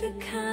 the kind